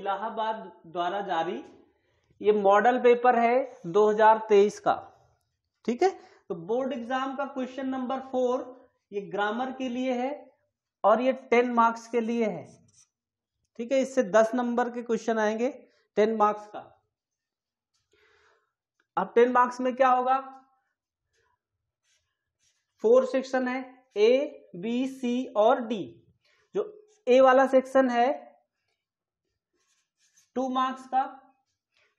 इलाहाबाद द्वारा जारी। ये मॉडल पेपर है 2023 का, ठीक है? तो बोर्ड एग्ज़ाम का क्वेश्चन नंबर फोर ये ग्रामर के लिए है और ये टेन मार्क्स के लिए है, ठीक है? इससे दस नंबर के क्वेश्चन आएँगे टेन मार्क्स का। अब टेन मार्क्स में क्या होगा? फोर सेक्शन है ए, बी, सी और डी। जो ए वाला सेक्शन है टू मार्क्स का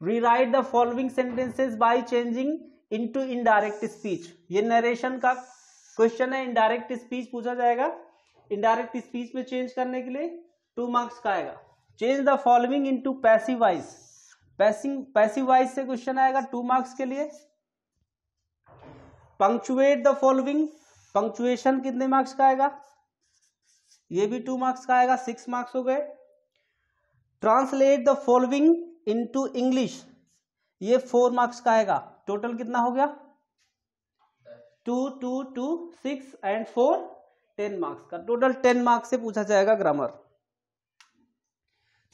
rewrite the following sentences by changing into indirect speech ये नरेशन का क्वेश्चन है इनडायरेक्ट स्पीच पूछा जाएगा। इनडायरेक्ट स्पीच में चेंज करने के लिए टू मार्क्स का आएगा। Change the following into passivise passing passivise से क्वेश्चन आएगा टू मार्क्स के लिए। पंक्चुएट द फॉलोइंग पंक्चुएशन कितने मार्क्स का आएगा? ये भी टू मार्क्स का आएगा सिक्स मार्क्स हो गए। Translate the following into English ये फोर मार्क्स का आएगा. टोटल कितना हो गया? Two two two six and four ten marks का. टोटल टेन मार्क्स से पूछा जाएगा ग्रामर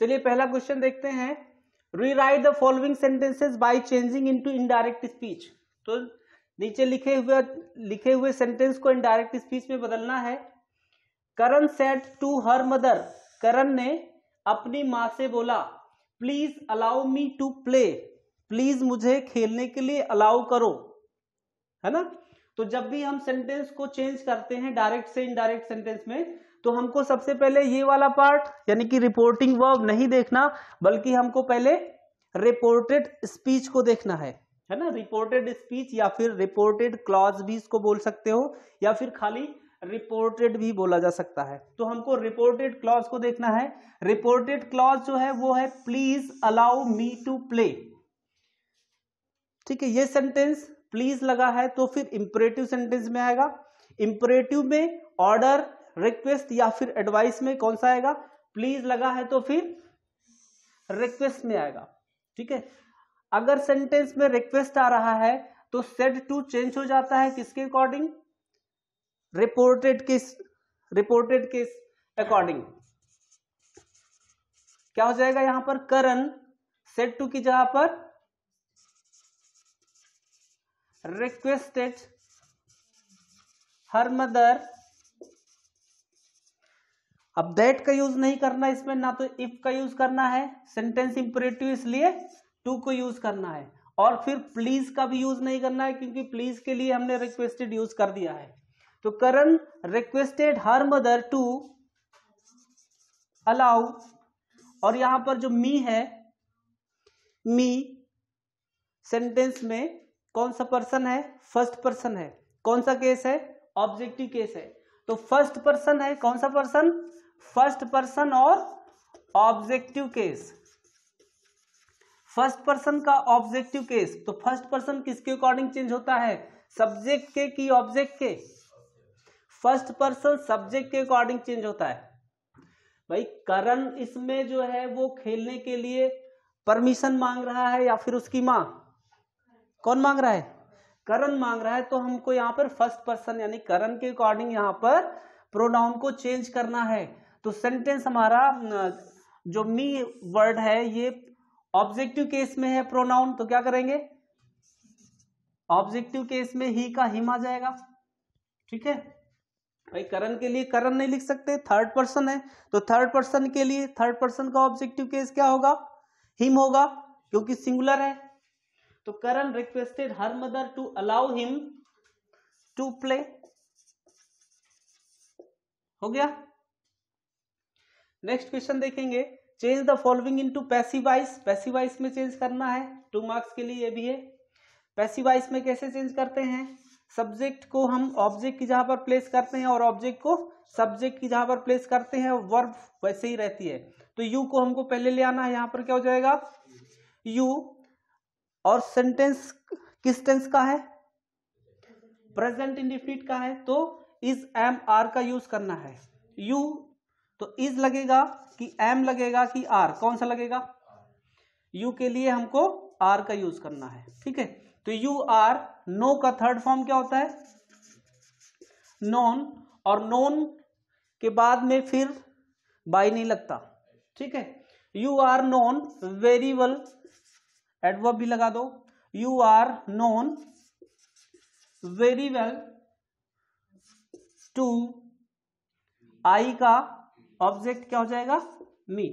चलिए पहला क्वेश्चन देखते हैं. Rewrite the following sentences by changing into indirect speech तो नीचे लिखे हुए लिखे हुए सेंटेंस को इनडायरेक्ट स्पीच में बदलना है. Karan said to her mother Karan ने अपनी माँ से बोला please allow me to play please मुझे खेलने के लिए अलाउ करो. है ना? तो जब भी हम सेंटेंस को चेंज करते हैं डायरेक्ट से इनडायरेक्ट सेंटेंस में तो हमको सबसे पहले ये वाला पार्ट यानी कि रिपोर्टिंग वर्ब नहीं देखना, बल्कि हमको पहले रिपोर्टेड स्पीच को देखना है। है ना? रिपोर्टेड स्पीच या फिर रिपोर्टेड क्लॉज भी इसको बोल सकते हो, या फिर खाली रिपोर्टेड भी बोला जा सकता है। तो हमको रिपोर्टेड क्लॉज को देखना है। रिपोर्टेड क्लॉज जो है, वो है, please allow me to play. ठीक है, ये सेंटेंस प्लीज़ लगा है तो फिर इंपरेटिव सेंटेंस में आएगा। इंपरेटिव में ऑर्डर, रिक्वेस्ट या फिर एडवाइस में कौन सा आएगा? प्लीज़ लगा है तो फिर रिक्वेस्ट में आएगा। ठीक है, अगर सेंटेंस में रिक्वेस्ट आ रहा है तो सेट टू चेंज हो जाता है किसके अकॉर्डिंग? रिपोर्टेड किस रिपोर्टेड किस अकॉर्डिंग क्या हो जाएगा यहाँ पर? करण सेट टू की जगह पर रिक्वेस्टेड हर मदर अब दैट का यूज़ नहीं करना इसमें, ना तो इफ़ का यूज़ करना है सेंटेंस इंपरेटिव इसलिए टू को यूज़ करना है। और फिर प्लीज़ का भी यूज़ नहीं करना है, क्योंकि प्लीज़ के लिए हमने रिक्वेस्टेड यूज़ कर दिया है। तो Karan requested her mother to allow और यहाँ पर जो मी है मी सेंटेंस में कौन सा पर्सन है? फ़र्स्ट पर्सन है। कौन सा केस है? ऑब्जेक्टिव केस है। तो फ़र्स्ट पर्सन है कौन सा पर्सन फ़र्स्ट पर्सन और ऑब्जेक्टिव केस फ़र्स्ट पर्सन का ऑब्जेक्टिव केस तो फ़र्स्ट पर्सन किसके अकॉर्डिंग चेंज होता है? सब्जेक्ट के की ऑब्जेक्ट के? फ़र्स्ट पर्सन सब्जेक्ट के अकॉर्डिंग चेंज होता है। भाई, करण इसमें जो है वो खेलने के लिए परमिशन मांग रहा है या फिर उसकी माँ? कौन मांग रहा है? करण मांग रहा है तो हमको यहाँ पर फ़र्स्ट पर्सन यानी करण के अकॉर्डिंग यहाँ पर प्रोनाउन को चेंज करना है। तो सेंटेंस हमारा जो मी वर्ड है, ये ऑब्जेक्टिव केस में है प्रोनाउन तो क्या करेंगे? ऑब्जेक्टिव केस में ही का हिम आ जाएगा। ठीक है? भाई, करण के लिए करण नहीं लिख सकते थर्ड पर्सन है। तो थर्ड पर्सन के लिए थर्ड पर्सन का ऑब्जेक्टिव केस क्या होगा? हिम होगा क्योंकि सिंगुलर है। तो Karan requested her mother to allow him to play हो गया? नेक्स्ट क्वेश्चन देखेंगे। Change the following into passivise passivise में चेंज करना है। टू मार्क्स के लिए ये भी है। पैसिवाइज में कैसे चेंज करते हैं? सब्जेक्ट को हम ऑब्जेक्ट की जहाँ पर प्लेस करते हैं और ऑब्जेक्ट को सब्जेक्ट की जहाँ पर प्लेस करते हैं, वर्ब वैसे ही रहती है। तो यू को हमको पहले ले आना है, यहाँ पर क्या हो जाएगा? यू और सेंटेंस, किस टेंस का है? प्रेजेंट इंडिफिनिट का है तो इज़ एम आर का यूज़ करना है। यू तो इज़ लगेगा कि एम लगेगा कि आर, कौन सा लगेगा? यू के लिए हमको आर का यूज़ करना है, ठीक है? तो यू आर नो का थर्ड फॉर्म क्या होता है? नॉन, और नॉन के बाद में फिर बाई नहीं लगता। ठीक है? You are known very well adverb भी लगा दो। You are known very well to I का ऑब्जेक्ट क्या हो जाएगा? मी।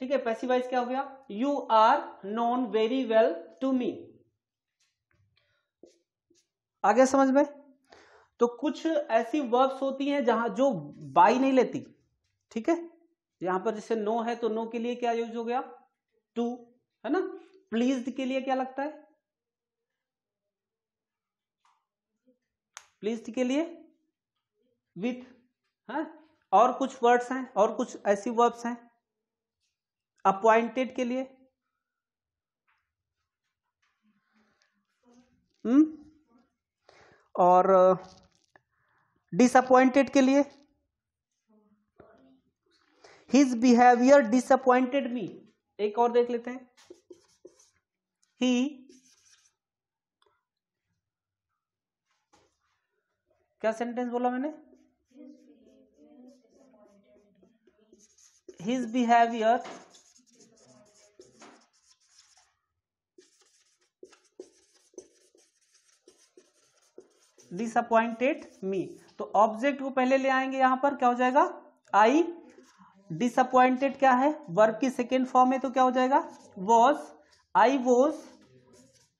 ठीक है? पैसिवाइज क्या हो गया? You are known very well to me आगे समझ में? तो कुछ ऐसी वर्ब्स होती हैं जहाँ जो बाई नहीं लेती, ठीक है? यहाँ पर जैसे नो है तो नो के लिए क्या यूज़ हो गया? टू है ना? प्लीज़ के लिए क्या लगता है? प्लीज़ के लिए? विथ है? और कुछ वर्ड्स हैं, और कुछ ऐसी वर्ब्स हैं? अपॉइंटेड के लिए? हम्म? और डिसअपॉइंटेड के लिए? हिज बिहेवियर डिसअपॉइंटेड मी एक और देख लेते हैं। ही क्या सेंटेंस बोला मैंने? हिज बिहेवियर डिसअपॉइंटेड मी तो ऑब्जेक्ट को पहले ले आएँगे यहाँ पर क्या हो जाएगा? आई डिसअपॉइंटेड क्या है? वर्ब की सेकेंड फॉर्म है तो क्या हो जाएगा? वॉज़ आई वॉज़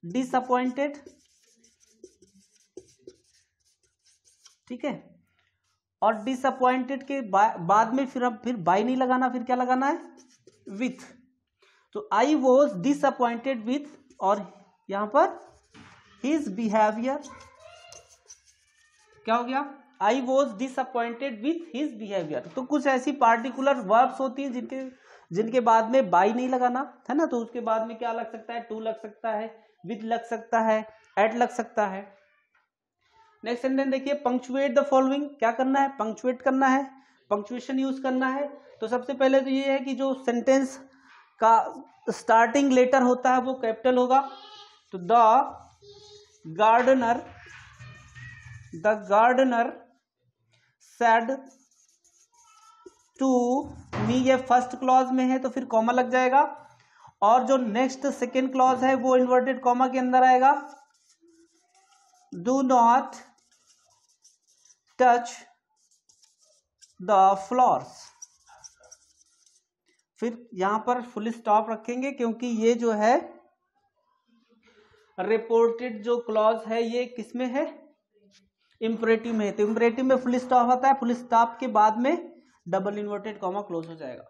डिसअपॉइंटेड ठीक है? और डिसअपॉइंटेड के बा, बाद में फिर अब फिर बाई नहीं लगाना फिर क्या लगाना है? विथ तो आई वॉज़ डिसअपॉइंटेड विथ और यहाँ पर हिज बिहेवियर क्या हो गया? I was disappointed with his behaviour तो कुछ ऐसी पार्टिकुलर वर्ब्स होती हैं जिनके जिनके बाद में बाई नहीं लगाना, है ना? तो उसके बाद में क्या लग सकता है? टू लग सकता है विथ लग सकता है एट लग सकता है। नेक्स्ट सेंटेंस देखिए पंक्चुएट द फॉलोइंग क्या करना है? पंक्चुएट करना है। पंक्चुएशन यूज़ करना है। तो सबसे पहले तो ये है कि जो सेंटेंस का स्टार्टिंग लेटर होता है, वो कैपिटल होगा। तो the gardener the gardener said to me ये फ़र्स्ट क्लॉज में है तो फिर कॉमा लग जाएगा और जो नेक्स्ट सेकेंड क्लॉज है वो इन्वर्टेड कॉमा के अंदर आएगा। Do not touch the flowers फिर यहाँ पर फुल स्टॉप रखेंगे क्योंकि ये जो है रिपोर्टेड जो क्लॉज है ये किसमें है? इंपरेटिव में तो इंपरेटिव में फुल स्टॉप होता है, फुल स्टॉप के बाद में डबल इन्वर्टेड कॉमा क्लोज हो जाएगा।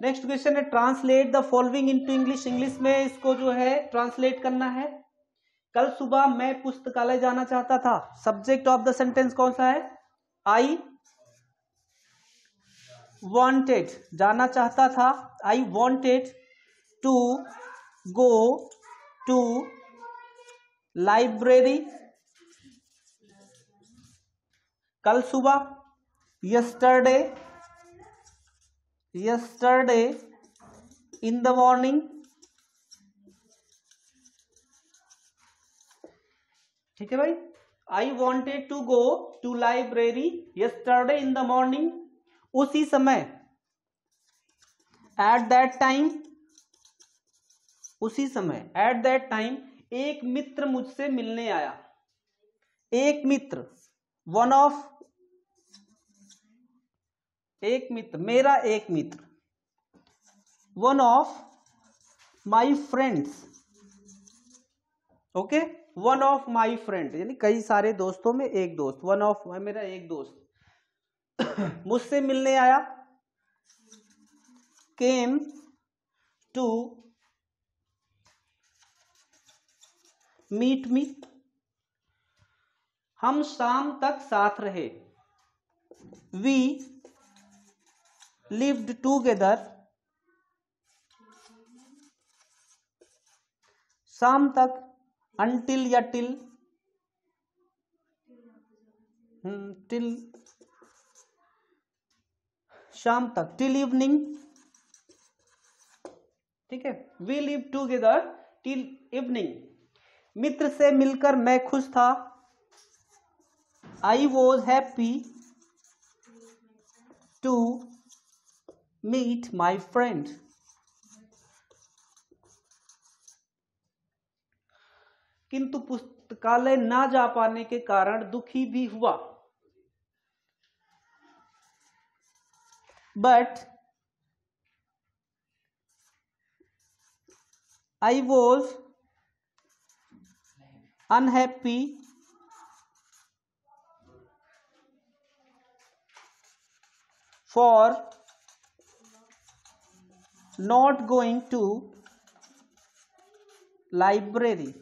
नेक्स्ट क्वेश्चन है translate the following into English English में इसको जो है ट्रांसलेट करना है। कल सुबह मैं पुस्तकालय जाना चाहता था। सब्जेक्ट ऑफ़ द सेंटेंस कौन सा है? आई वॉन्टेड जाना चाहता था। I wanted to go to library कल सुबह yesterday yesterday in the morning ठीक है भाई? I wanted to go to library yesterday in the morning उसी समय एट दैट टाइम उसी समय एट दैट टाइम एक मित्र मुझसे मिलने आया। एक मित्र वन ऑफ़ एक मित्र, मेरा एक मित्र one of my friends okay one of my friend यानी कई सारे दोस्तों में एक दोस्त वन ऑफ़ मेरा एक दोस्त, मुझसे मिलने आया केम टू मीट मी हम शाम तक साथ रहे। वी लिव्ड टूगेदर शाम तक अनटिल या टिल टिल शाम तक टिल इवनिंग ठीक है? We live together till evening मित्र से मिलकर मैं खुश था। I was happy to meet my friend. किंतु पुस्तकालय ना जा पाने के कारण दुखी भी हुआ। But I was unhappy for not going to library